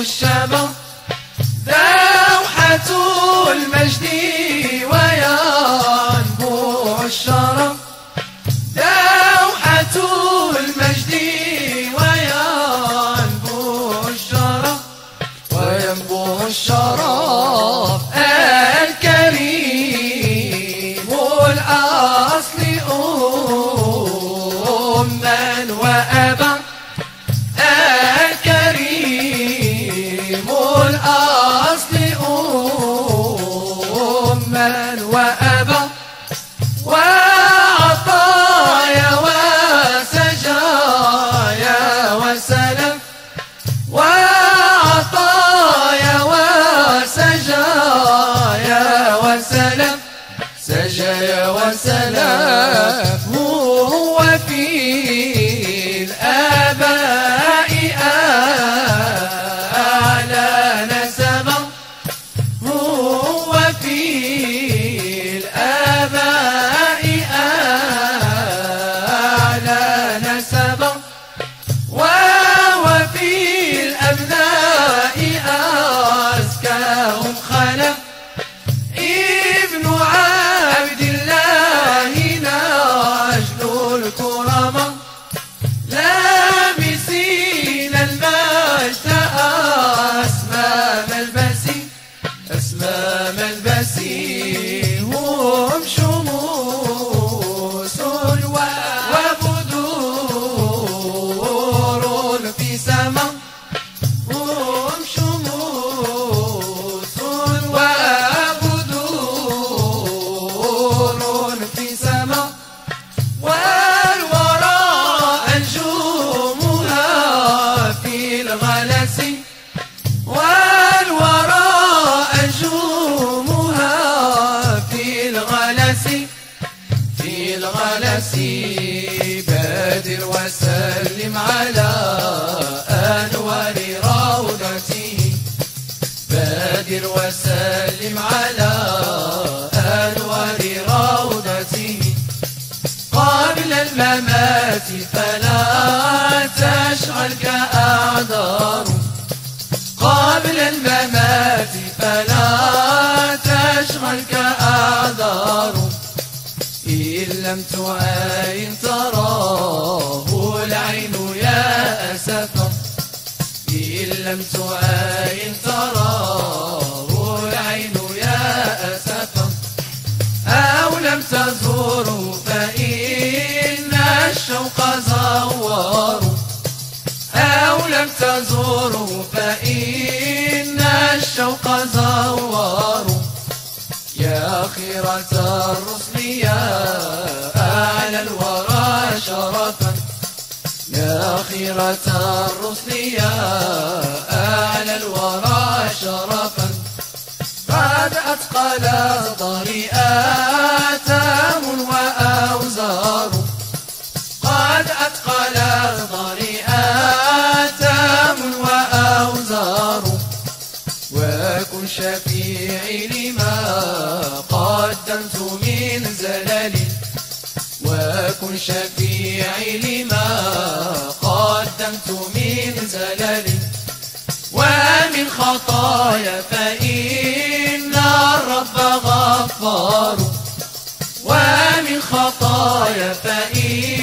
الشمر دوحة المجد وينبوع الشرف دوحة المجد وينبوع الشرف وينبوع الشرف الكريم الأصل أما وأبا. ಮಾಡಿ الغلسي بادر وسلم على أنوار روضتي. بادر وسلم على أنوار روضتي. قبل الممات فلا تشغلك أعذار قبل الممات فلا لم تعاين تراه العين يا أسفا إن لم تعاين تراه العين يا أسفا أو لم تزوره فإن الشوق زوار. أو لم تزوره فإن الشوق زوار. يا خيرة الرسل يا خيرة الرسل يا أعلى الورى شرفا. قد أثقل ظهري آتام وأوزار. قد أثقل ظهري آتام وأوزار. وكن شفيعي لما قدمت من زللي. وكن شفيعي لما قدمت من زللي ومن خطايا فإن الرب غفار. ومن خطايا فإن